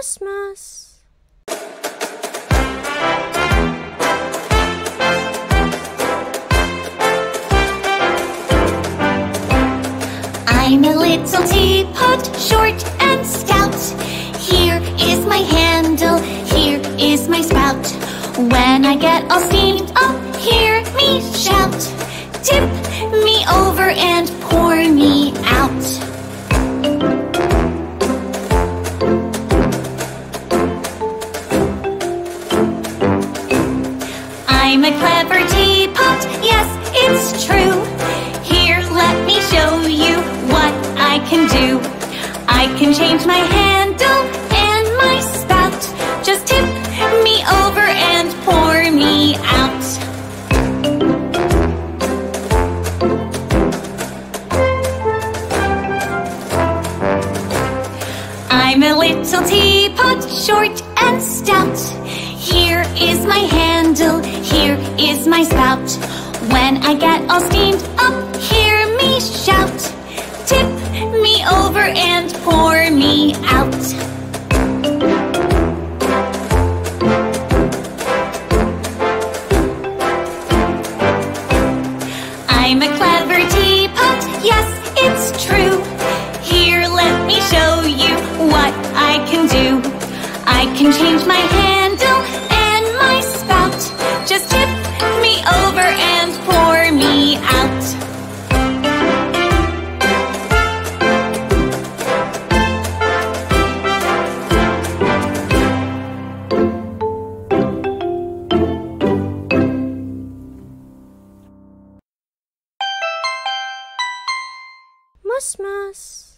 Christmas. I'm a little teapot, short and stout. Here is my handle, here is my spout. When I get all steamed up, hear me shout. Tip me over and pour I'm a clever teapot, yes, it's true. Here, let me show you what I can do. I can change my handle and my spout. Just tip me over and pour me out. I'm a little teapot, short and stout. Here is my handle, here my spout. When I get all steamed up, hear me shout. Tip me over and pour me out. I'm a clever teapot, yes, it's true. Here, let me show you what I can do. I can change my Christmas.